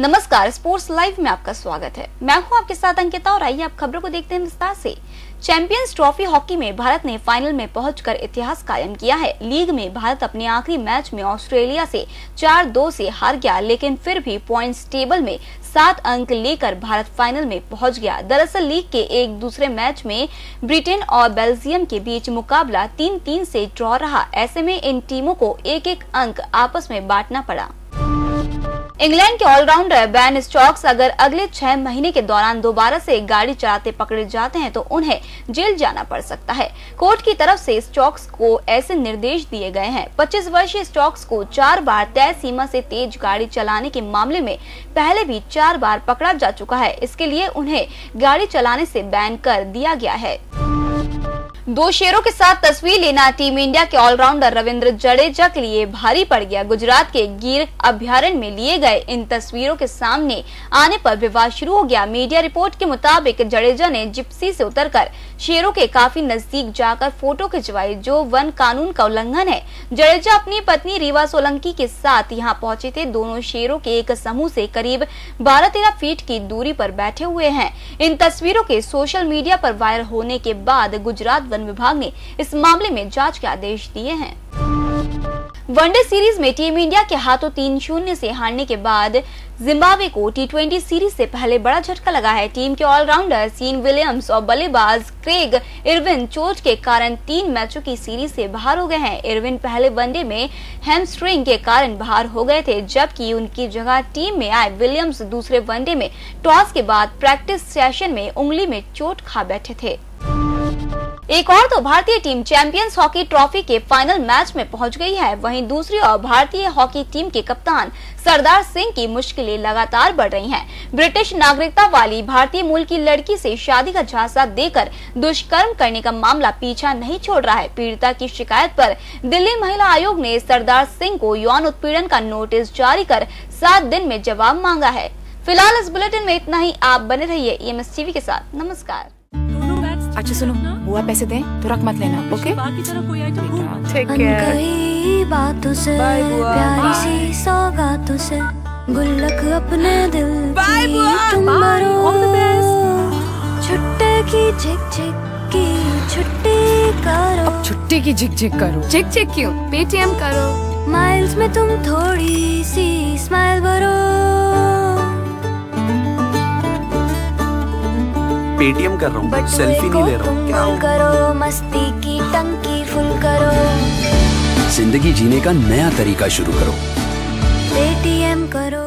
नमस्कार, sports live में आपका स्वागत है। मैं हूँ आपके साथ अंकिता और आइए आप खबरों को देखते हैं विस्तार से। चैंपियंस ट्रॉफी हॉकी में भारत ने फाइनल में पहुंचकर इतिहास कायम किया है। लीग में भारत अपने आखिरी मैच में ऑस्ट्रेलिया से चार दो से हार गया, लेकिन फिर भी पॉइंट्स टेबल में सात अंक लेकर भारत फाइनल में पहुँच गया। दरअसल लीग के एक दूसरे मैच में ब्रिटेन और बेल्जियम के बीच मुकाबला तीन तीन से ड्रॉ रहा। ऐसे में इन टीमों को एक एक अंक आपस में बांटना पड़ा। इंग्लैंड के ऑलराउंडर बैन स्टॉक्स अगर अगले छह महीने के दौरान दोबारा से गाड़ी चलाते पकड़े जाते हैं तो उन्हें जेल जाना पड़ सकता है। कोर्ट की तरफ़ से स्टॉक्स को ऐसे निर्देश दिए गए हैं। 25 वर्षीय स्टॉक्स को चार बार तय सीमा से तेज गाड़ी चलाने के मामले में पहले भी चार बार पकड़ा जा चुका है। इसके लिए उन्हें गाड़ी चलाने से बैन कर दिया गया है। दो शेरों के साथ तस्वीर लेना टीम इंडिया के ऑलराउंडर रविंद्र जडेजा के लिए भारी पड़ गया। गुजरात के गिर अभ्यारण्य में लिए गए इन तस्वीरों के सामने आने पर विवाद शुरू हो गया। मीडिया रिपोर्ट के मुताबिक जडेजा ने जिप्सी से उतरकर शेरों के काफ़ी नज़दीक जाकर फ़ोटो खिंचवाई, जो वन कानून का उल्लंघन है। जडेजा अपनी पत्नी रीवा सोलंकी के साथ यहाँ पहुँचे थे। दोनों शेरों के एक समूह से करीब बारह तेरह फीट की दूरी पर बैठे हुए हैं। इन तस्वीरों के सोशल मीडिया पर वायरल होने के बाद गुजरात विभाग ने इस मामले में जाँच के आदेश दिए हैं। वनडे सीरीज़ में टीम इंडिया के हाथों तीन शून्य से हारने के बाद जिम्बाब्वे को टी सीरीज़ से पहले बड़ा झटका लगा है। टीम के ऑलराउंडर सीन विलियम्स और बल्लेबाज क्रेग इरविन चोट के कारण तीन मैचों की सीरीज़ से बाहर हो गए हैं। इरविन पहले वनडे में हैमस्ट्रिंग के कारण बाहर हो गए थे, जबकि उनकी जगह टीम में आए विलियम्स दूसरे वनडे में टॉस के बाद प्रैक्टिस सेशन में उंगली में चोट खा बैठे थे। एक और तो भारतीय टीम चैंपियंस हॉकी ट्रॉफी के फाइनल मैच में पहुँच गई है। वहीं दूसरी ओर भारतीय हॉकी टीम के कप्तान सरदार सिंह की मुश्किलें लगातार बढ़ रही हैं। ब्रिटिश नागरिकता वाली भारतीय मूल की लड़की से शादी का झांसा देकर दुष्कर्म करने का मामला पीछा नहीं छोड़ रहा है। पीड़िता की शिकायत पर दिल्ली महिला आयोग ने सरदार सिंह को यौन उत्पीड़न का नोटिस जारी कर सात दिन में जवाब मांगा है। फ़िलहाल इस बुलेटिन में इतना ही। आप बने रहिए एमएस टीवी के साथ। नमस्कार। अच्छा सुनो। बुआ पैसे दे तो रख मत लेना ओके? बातों से प्यारी सी सौगातों से। गुल्लक अपने दिल Bye, की बुआ। तुम best. छुट्टे की झिक झिक की छुट्टी करो। अब छुट्टी की झिक झिक करो। झिक झिक क्यों? पेटीएम करो। माइल्स में तुम थोड़ी सी पेटीएम कर रहा हूँ सेल्फी नहीं ले रहा हूँ। क्या करो मस्ती की टंकी फुल करो। ज़िंदगी जीने का नया तरीका शुरू करो। पेटीएम करो।